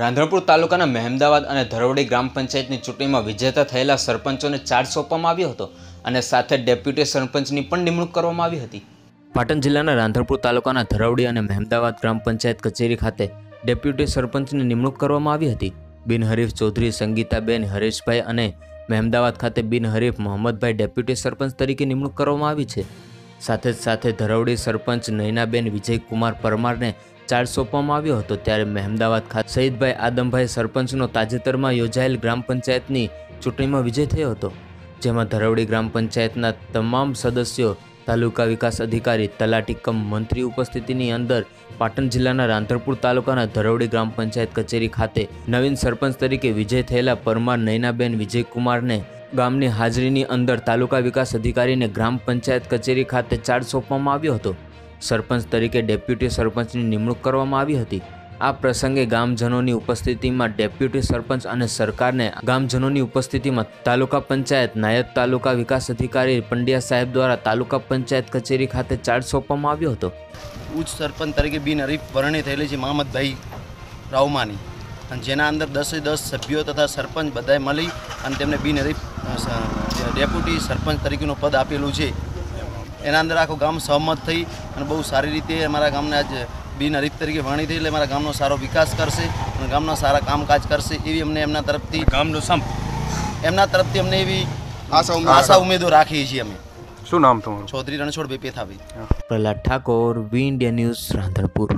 રાંધણપુર તાલુકાના મહેમદાવાદ અને ધરોડી ગ્રામ પંચાયતની ચૂંટણીમાં વિજેતા થયેલા સરપંચોને ચાર્જ સોંપવામાં આવ્યો હતો અને સાથે ડેપ્યુટી સરપંચની પણ નિમણૂક કરવામાં આવી હતી. પાટણ જિલ્લાના રાંધણપુર તાલુકાના ધરવડી અને મહેમદાવાદ ગ્રામ પંચાયત કચેરી ખાતે ડેપ્યુટી સરપંચની નિમણૂક કરવામાં આવી હતી. બિનહરીફ ચૌધરી સંગીતાબેન, હરેશભાઈ અને મહેમદાવાદ ખાતે બિનહરીફ મોહમ્મદભાઈ ડેપ્યુટી સરપંચ તરીકે નિમણૂક કરવામાં આવી છે. સાથે જ સાથે ધરવડી સરપંચ નયનાબેન વિજયકુમાર પરમારને ચાર્જ સોંપવામાં આવ્યો હતો ત્યારે મહેમદાવાદ ખાતે સહીદભાઈ આદમભાઈ સરપંચનો તાજેતરમાં યોજાયેલ ગ્રામ પંચાયતની ચૂંટણીમાં વિજય થયો હતો, જેમાં ધરવડી ગ્રામ પંચાયતના તમામ સદસ્યો, તાલુકા વિકાસ અધિકારી, તલાટી કમ મંત્રી ઉપસ્થિતિની અંદર પાટણ જિલ્લાના રાંધરપુર તાલુકાના ધરવડી ગ્રામ પંચાયત કચેરી ખાતે નવીન સરપંચ તરીકે વિજય થયેલા પરમાર, નયનાબેન વિજયકુમારને ગામની હાજરીની અંદર તાલુકા વિકાસ અધિકારીને ગ્રામ પંચાયત કચેરી ખાતે ચાર્જ સોંપવામાં આવ્યો હતો. સરપંચ તરીકે ડેપ્યુટી સરપંચની નિમણૂક કરવામાં આવી હતી. આ પ્રસંગે ગામજનોની ઉપસ્થિતિમાં ડેપ્યુટી સરપંચ અને સરકારને ગામજનોની ઉપસ્થિતિમાં તાલુકા પંચાયત નાયબ તાલુકા વિકાસ અધિકારી પંડ્યા સાહેબ દ્વારા તાલુકા પંચાયત કચેરી ખાતે ચાર્જ સોંપવામાં આવ્યો હતો. ઉચ્ચ સરપંચ તરીકે બિનહરીફ વરણી થયેલી છે મહમદભાઈ રાવમાની અને જેના અંદર દસે દસ સભ્યો તથા સરપંચ બધાએ મળી અને તેમને બિનહરીફ ડેપ્યુટી સરપંચ તરીકેનું પદ આપેલું છે. એના અંદર આખું ગામ સહમત થઈ અને બહુ સારી રીતે અમારા ગામને આજ બિનહરીફ તરીકે વણી થઈ એટલે અમારા ગામનો સારો વિકાસ કરશે અને ગામના સારા કામકાજ કરશે એવી અમને એમના તરફથી ગામનો સંપ એમના તરફથી અમને એવી આશા આશા ઉમેદો રાખીએ છીએ અમે. શું નામ તમારું? ચૌધરી રણછોડ બે Pethabhai Prahlad Thakor V India News Radhanpur.